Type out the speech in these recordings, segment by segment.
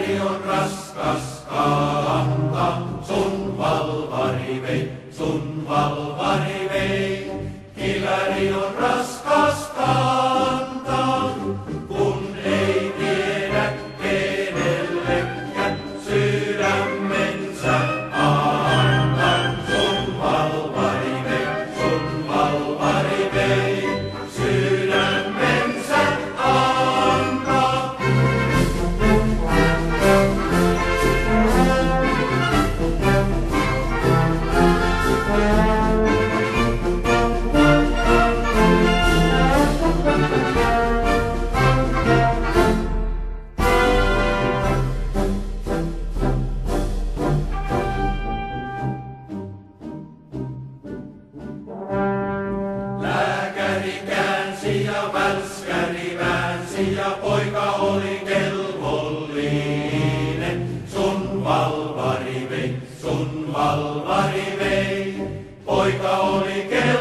Kiväri on raskas kanta, sun valvari vei, sun valvari vei. Kiväri on raskas Kalvari vei, poika oli kello.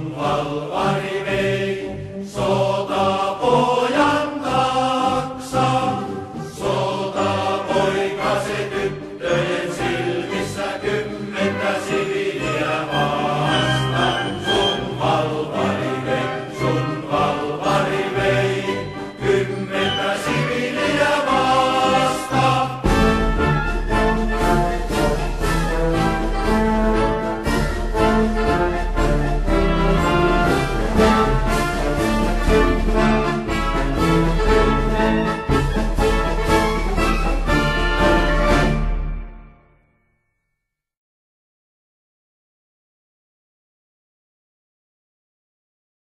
ثم الغرب صوت